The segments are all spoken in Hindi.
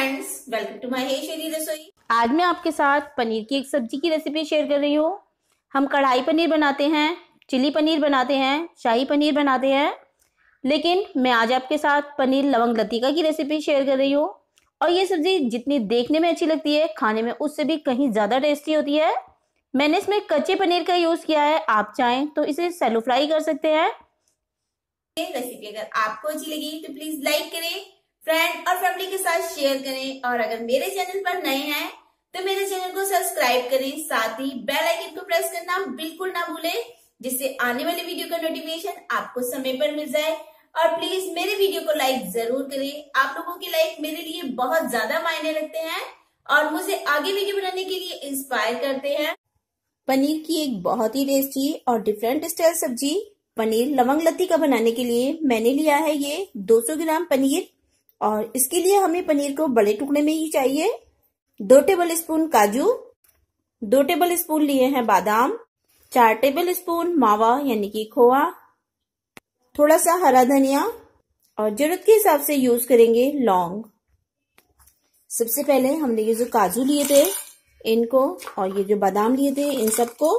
फ्रेंड्स वेलकम टू माय हेशरी रसोई आज मैं आपके साथ पनीर की एक सब्ज़ी की रेसिपी शेयर कर रही हूँ। हम कढ़ाई पनीर बनाते हैं चिली पनीर बनाते हैं शाही पनीर बनाते हैं। लेकिन मैं आज आपके साथ पनीर लवंग लतिका की रेसिपी शेयर कर रही हूँ। और ये सब्ज़ी जितनी देखने में अच्छी लगती है खाने में उससे भी कहीं ज़्यादा टेस्टी होती है। मैंने इसमें कच्चे पनीर का यूज़ किया है आप चाहें तो इसे सेलो फ्राई कर सकते हैं। रेसिपी अगर आपको अच्छी लगी तो प्लीज़ लाइक करें। फ्रेंड साथ शेयर करें और अगर मेरे चैनल पर नए हैं तो मेरे चैनल को सब्सक्राइब करें। साथ ही बेल आइकन को प्रेस करना बिल्कुल ना भूलें, जिससे आने वाली वीडियो का नोटिफिकेशन आपको समय पर मिल जाए। और प्लीज़ मेरे वीडियो को लाइक ज़रूर करें। आप लोगों की लाइक मेरे लिए बहुत ज़्यादा मायने रखते हैं और मुझे आगे वीडियो बनाने के लिए इंस्पायर करते हैं। पनीर की एक बहुत ही टेस्टी और डिफरेंट स्टाइल सब्ज़ी, पनीर लवंग लत्ती का बनाने के लिए मैंने लिया है ये 200 ग्राम पनीर। और इसके लिए हमें पनीर को बड़े टुकड़े में ही चाहिए। दो टेबल स्पून काजू, दो टेबल स्पून लिए हैं बादाम, चार टेबल स्पून मावा यानी कि खोआ, थोड़ा सा हरा धनिया और ज़रूरत के हिसाब से यूज़ करेंगे लौंग। सबसे पहले हमने ये जो काजू लिए थे, इनको और ये जो बादाम लिए थे, इन सबको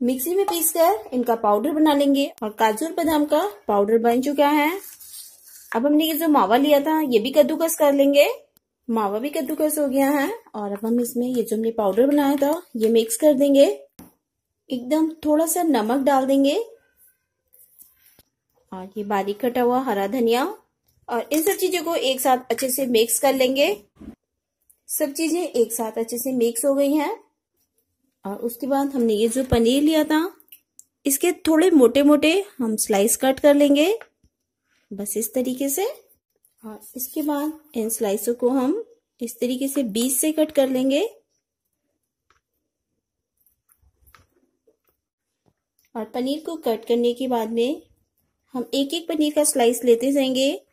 मिक्सी में पीसकर इनका पाउडर बना लेंगे और काजू और बादाम का पाउडर बन चुका है। अब हमने ये जो मावा लिया था, ये भी कद्दूकस कर लेंगे। मावा भी कद्दूकस हो गया है, और अब हम इसमें ये जो हमने पाउडर बनाया था, ये मिक्स कर देंगे। एकदम थोड़ा सा नमक डाल देंगे। और ये बारीक कटा हुआ हरा धनिया, और इन सब चीज़ों को एक साथ अच्छे से मिक्स कर लेंगे। सब चीज़ें एक साथ अच्छे से मिक्स हो गई हैं। और उसके बाद हमने ये जो पनीर लिया था, इसके थोड़े मोटे मोटे हम स्लाइस कट कर लेंगे। बस इस तरीके से। और इसके बाद इन स्लाइसों को हम इस तरीके से बीच से कट कर लेंगे। और पनीर को कट करने के बाद में हम एक एक पनीर का स्लाइस लेते जाएँगे।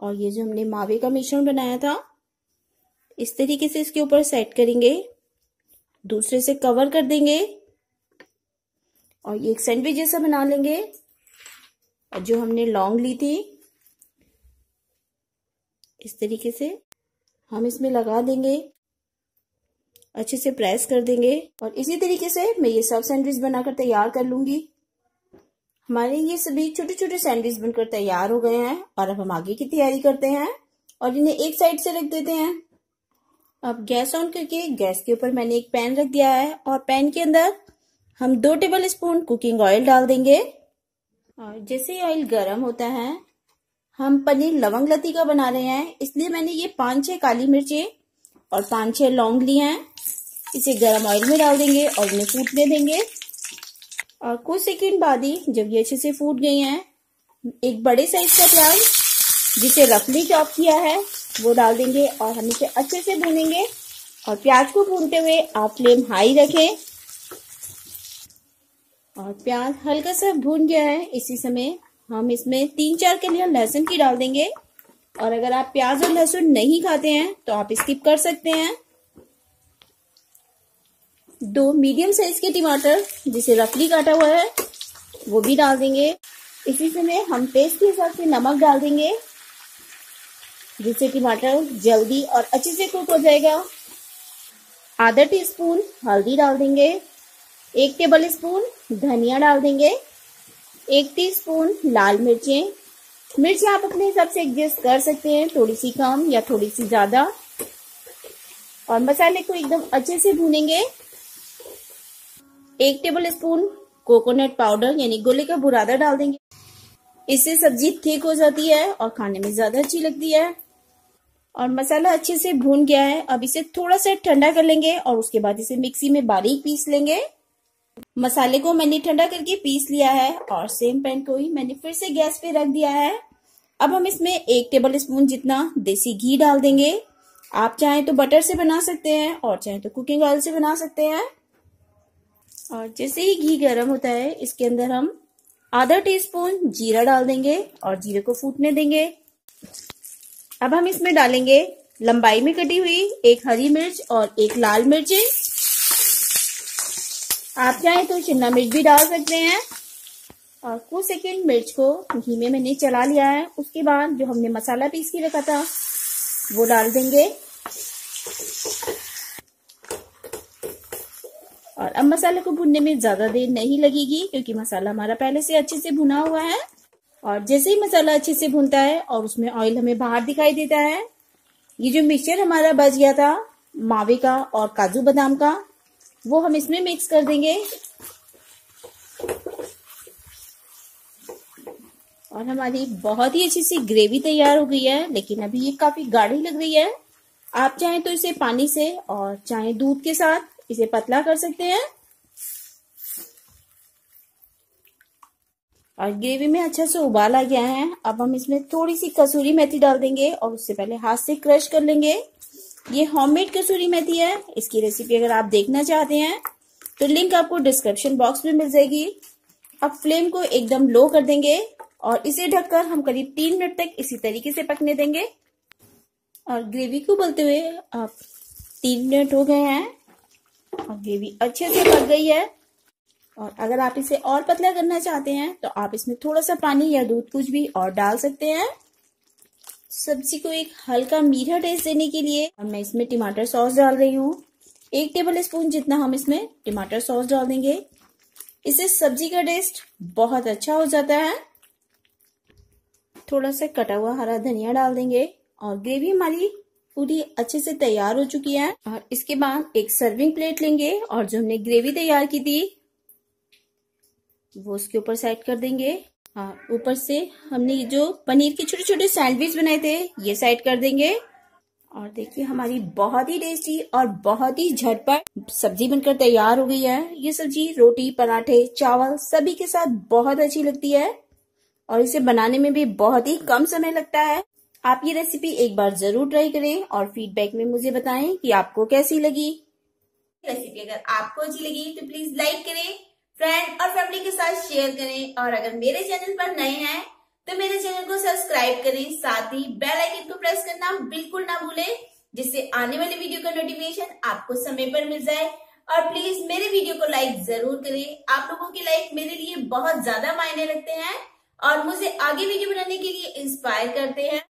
और ये जो हमने मावे का मिश्रण बनाया था, इस तरीके से इसके ऊपर सेट करेंगे। दूसरे से कवर कर देंगे। और ये एक सैंडविच जैसा बना लेंगे। और जो हमने लौंग ली थी इस तरीके से हम इसमें लगा देंगे, अच्छे से प्रेस कर देंगे और इसी तरीके से मैं ये सब सैंडविच बनाकर तैयार कर लूँगी। हमारे ये सभी छोटे छोटे सैंडविच बनकर तैयार हो गए हैं और अब हम आगे की तैयारी करते हैं और इन्हें एक साइड से रख देते हैं। अब गैस ऑन करके गैस के ऊपर मैंने एक पैन रख दिया है और पैन के अंदर हम दो टेबल स्पून कुकिंग ऑयल डाल देंगे। और जैसे ही ऑयल गर्म होता है हम पनीर लवंग लती का बना रहे हैं। इसलिए मैंने ये पाँच छह काली मिर्चें और पाँच छह लौंग लिए हैं। इसे गरम ऑयल में डाल देंगे और इन्हें फूटने देंगे। और कुछ सेकंड बाद ही जब ये अच्छे से फूट गई हैं, एक बड़े साइज़ का प्याज, जिसे रफली चॉप किया है, वो डाल देंगे और हम इसे अच्छे से भूनेंगे। और प्याज को भूनते हुए आप फ्लेम हाई रखें। और प्याज हल्का सा भून गया है। इसी समय हम इसमें तीन चार कलियाँ लहसुन की डाल देंगे। और अगर आप प्याज और लहसुन नहीं खाते हैं तो आप स्किप कर सकते हैं। दो मीडियम साइज़ के टमाटर, जिसे रफली काटा हुआ है, वो भी डाल देंगे। इसी समय हम पेस्ट के हिसाब से नमक डाल देंगे, जिससे टमाटर जल्दी और अच्छे से कुक हो जाएगा। आधा टी स्पून हल्दी डाल देंगे, एक टेबल स्पून धनिया डाल देंगे। एक टीस्पून लाल मिर्चें। मिर्च आप अपने हिसाब से एडजस्ट कर सकते हैं थोड़ी सी कम या थोड़ी सी ज़्यादा। और मसाले को एकदम अच्छे से भूनेंगे। एक टेबल स्पून कोकोनट पाउडर यानी गोले का बुरादा डाल देंगे। इससे सब्ज़ी ठीक हो जाती है और खाने में ज़्यादा अच्छी लगती है। और मसाला अच्छे से भून गया है। अब इसे थोड़ा सा ठंडा कर लेंगे और उसके बाद इसे मिक्सी में बारीक पीस लेंगे। मसाले को मैंने ठंडा करके पीस लिया है और सेम पैन को ही मैंने फिर से गैस पे रख दिया है। अब हम इसमें एक टेबल स्पून जितना देसी घी डाल देंगे। आप चाहें तो बटर से बना सकते हैं और चाहें तो कुकिंग ऑयल से बना सकते हैं। और जैसे ही घी गर्म होता है, इसके अंदर हम आधा टीस्पून जीरा डाल देंगे और जीरे को फूटने देंगे। अब हम इसमें डालेंगे लंबाई में कटी हुई एक हरी मिर्च और एक लाल मिर्चें। आप चाहें तो शिमला मिर्च भी डाल सकते हैं। और कुछ सेकेंड मिर्च को घी में मैंने चला लिया है। उसके बाद जो हमने मसाला पीस के रखा था, वो डाल देंगे। और अब मसाले को भुनने में ज़्यादा देर नहीं लगेगी, क्योंकि मसाला हमारा पहले से अच्छे से भुना हुआ है। और जैसे ही मसाला अच्छे से भुनता है, और उसमें ऑयल हमें बाहर दिखाई देता है, ये जो मिक्सचर हमारा बच गया था, मावे का और काजू बादाम का वो हम इसमें मिक्स कर देंगे। और हमारी बहुत ही अच्छी सी ग्रेवी तैयार हो गई है, लेकिन अभी ये काफ़ी गाढ़ी लग रही है। आप चाहें तो इसे पानी से और चाहे दूध के साथ इसे पतला कर सकते हैं। और ग्रेवी में अच्छा से उबाल आ गया है। अब हम इसमें थोड़ी सी कसूरी मेथी डाल देंगे और उससे पहले हाथ से क्रश कर लेंगे। ये होममेड कसूरी मेथी है। इसकी रेसिपी अगर आप देखना चाहते हैं तो लिंक आपको डिस्क्रिप्शन बॉक्स में मिल जाएगी। अब फ्लेम को एकदम लो कर देंगे और इसे ढककर हम करीब तीन मिनट तक इसी तरीके से पकने देंगे। और ग्रेवी को बोलते हुए आप तीन मिनट हो गए हैं और ग्रेवी अच्छे से पक गई है। और अगर आप इसे और पतला करना चाहते हैं तो आप इसमें थोड़ा सा पानी या दूध कुछ भी और डाल सकते हैं। सब्ज़ी को एक हल्का मीठा टेस्ट देने के लिए और मैं इसमें टमाटर सॉस डाल रही हूँ। एक टेबल स्पून जितना हम इसमें टमाटर सॉस डाल देंगे। इससे सब्ज़ी का टेस्ट बहुत अच्छा हो जाता है। थोड़ा सा कटा हुआ हरा धनिया डाल देंगे और ग्रेवी हमारी पूरी अच्छे से तैयार हो चुकी है। और इसके बाद एक सर्विंग प्लेट लेंगे और जो हमने ग्रेवी तैयार की थी, वो उसके ऊपर सेट कर देंगे। और ऊपर से हमने जो पनीर के छोटे छोटे सैंडविच बनाए थे, ये साइड कर देंगे। और देखिए, हमारी बहुत ही टेस्टी और बहुत ही झटपट सब्ज़ी बनकर तैयार हो गई है। ये सब्ज़ी रोटी, पराठे, चावल सभी के साथ बहुत अच्छी लगती है और इसे बनाने में भी बहुत ही कम समय लगता है। आप ये रेसिपी एक बार ज़रूर ट्राई करें और फीडबैक में मुझे बताएँ कि आपको कैसी लगी। रेसिपी अगर आपको अच्छी लगी तो प्लीज़ लाइक करें। फ्रेंड और फैमिली के साथ शेयर करें। और अगर मेरे चैनल पर नए हैं तो मेरे चैनल को सब्सक्राइब करें। साथ ही बेल आइकन को प्रेस करना बिल्कुल ना भूलें, जिससे आने वाली वीडियो का नोटिफिकेशन आपको समय पर मिल जाए। और प्लीज़ मेरे वीडियो को लाइक ज़रूर करें। आप लोगों की लाइक मेरे लिए बहुत ज़्यादा मायने रखते हैं। और मुझे आगे वीडियो बनाने के लिए इंस्पायर करते हैं।